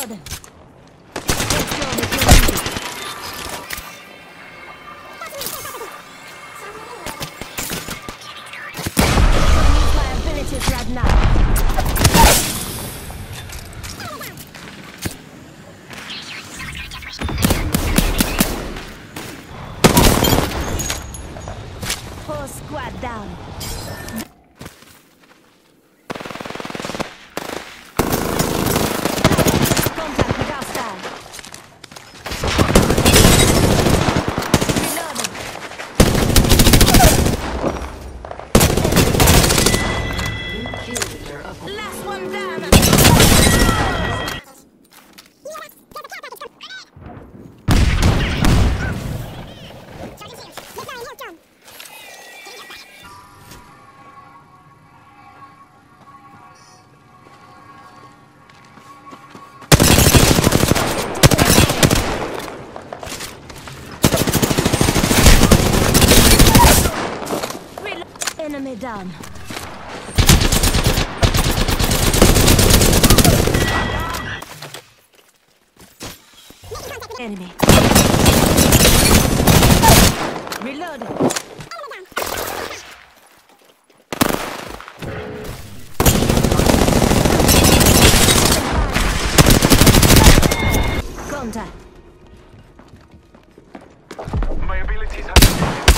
Reloading. Enemy down. Enemy. Reloading. Contact. My abilities have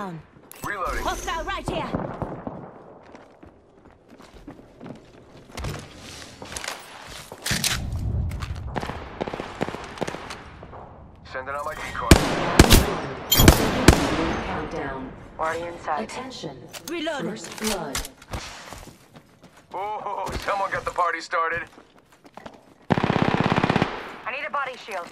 down. reloading. Hostile right here. Sending out my decoy. Countdown. Already inside. Attention. Reloading. First blood. Oh, someone got the party started. I need a body shield.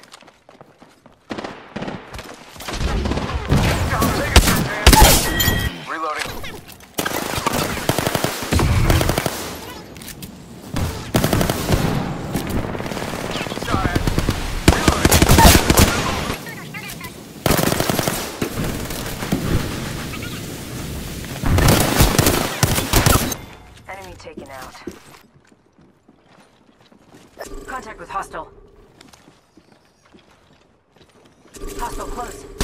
Taken out. Contact with hostile. Hostile close.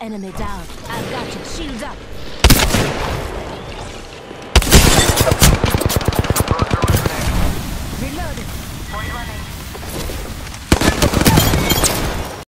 enemy down. I've got you. Shield up. Reloading. Point running.